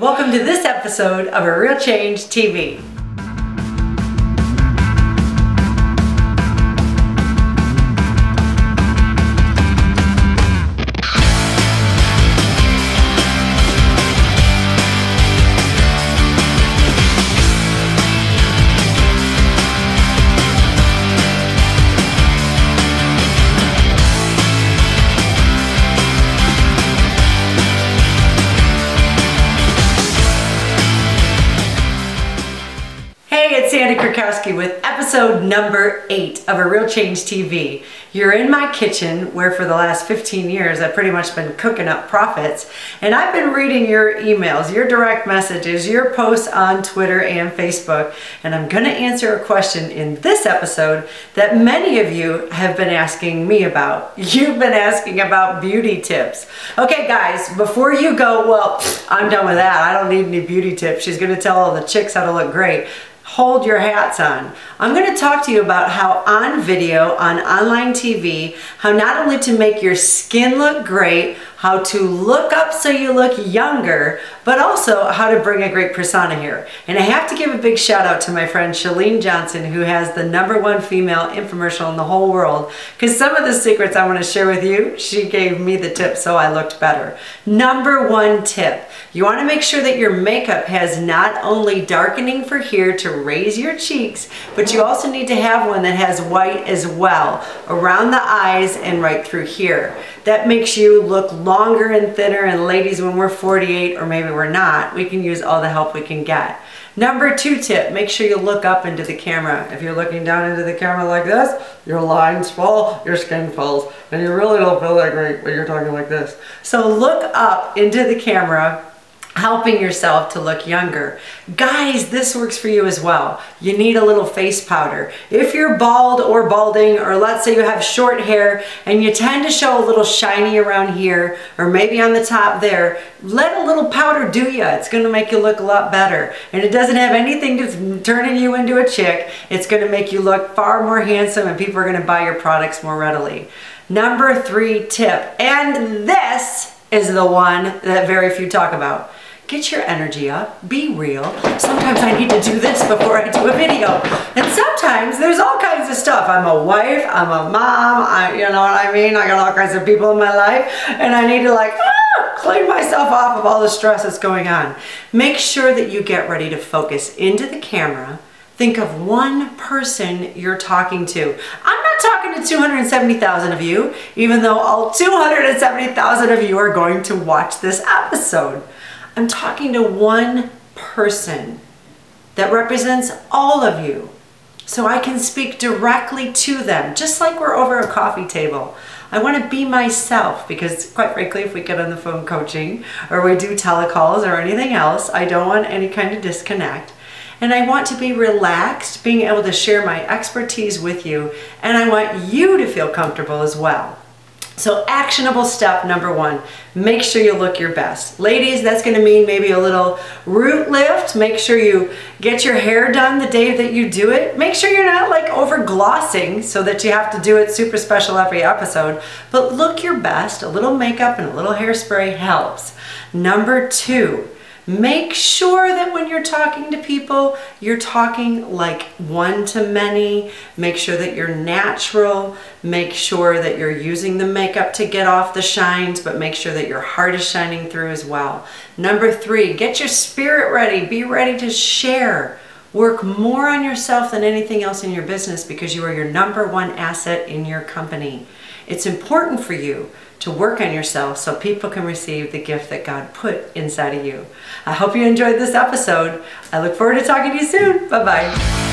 Welcome to this episode of A Real Change TV. Sandi Krakowski with episode number eight of A Real Change TV. You're in my kitchen where for the last 15 years I've pretty much been cooking up profits and I've been reading your emails, your direct messages, your posts on Twitter and Facebook and I'm going to answer a question in this episode that many of you have been asking me about. You've been asking about beauty tips. Okay guys, before you go, well, I'm done with that. I don't need any beauty tips. She's going to tell all the chicks how to look great hold your hats on. I'm going to talk to you about how on video, on online TV, how not only to make your skin look great, how to look up so you look younger, but also how to bring a great persona here. And I have to give a big shout out to my friend Chalene Johnson who has the number one female infomercial in the whole world because some of the secrets I want to share with you, she gave me the tip so I looked better. Number one tip, you want to make sure that your makeup has not only darkening for here to raise your cheeks, but you also need to have one that has white as well around the eyes and right through here. That makes you look longer and thinner and ladies when we're 48 or maybe we're not, we can use all the help we can get. Number two tip, make sure you look up into the camera. If you're looking down into the camera like this, your lines fall, your skin falls, and you really don't feel that great when you're talking like this. So look up into the camera helping yourself to look younger. Guys, this works for you as well. You need a little face powder. If you're bald or balding, or let's say you have short hair and you tend to show a little shiny around here, or maybe on the top there, let a little powder do ya. It's gonna make you look a lot better. And it doesn't have anything to turning you into a chick. It's gonna make you look far more handsome and people are gonna buy your products more readily. Number three tip, and this is the one that very few talk about Get your energy up, be real. Sometimes I need to do this before I do a video. And sometimes there's all kinds of stuff. I'm a wife, I'm a mom, I, you know what I mean? I got all kinds of people in my life and I need to like, ah, clean myself off of all the stress that's going on. Make sure that you get ready to focus into the camera Think of one person you're talking to. I'm not talking to 270,000 of you, even though all 270,000 of you are going to watch this episode. I'm talking to one person that represents all of you. So I can speak directly to them, just like we're over a coffee table. I want to be myself because quite frankly, if we get on the phone coaching or we do telecalls or anything else, I don't want any kind of disconnect. And I want to be relaxed, being able to share my expertise with you, and I want you to feel comfortable as well. So actionable step number one, make sure you look your best. Ladies, that's gonna mean maybe a little root lift. Make sure you get your hair done the day that you do it. Make sure you're not like over glossing so that you have to do it super special every episode, but look your best. A little makeup and a little hairspray helps. Number two, Make sure that when you're talking to people, you're talking like one to many. Make sure that you're natural. Make sure that you're using the makeup to get off the shines, but make sure that your heart is shining through as well. Number three, get your spirit ready. Be ready to share. Work more on yourself than anything else in your business because you are your number one asset in your company. It's important for you to work on yourself so people can receive the gift that God put inside of you. I hope you enjoyed this episode. I look forward to talking to you soon. Bye-bye.